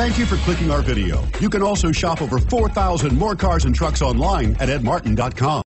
Thank you for clicking our video. You can also shop over 4,000 more cars and trucks online at edmartin.com.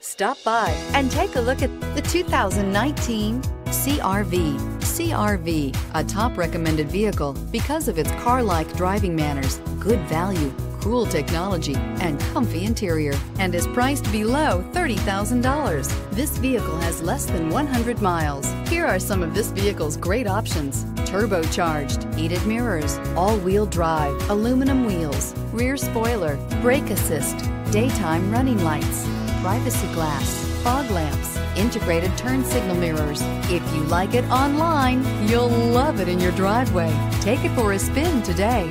Stop by and take a look at the 2019 CRV. CRV, a top recommended vehicle because of its car-like driving manners, good value, cool technology, and comfy interior, and is priced below $30,000. This vehicle has less than 100 miles. Here are some of this vehicle's great options. Turbocharged, heated mirrors, all-wheel drive, aluminum wheels, rear spoiler, brake assist, daytime running lights, privacy glass, fog lamps, integrated turn signal mirrors. If you like it online, you'll love it in your driveway. Take it for a spin today.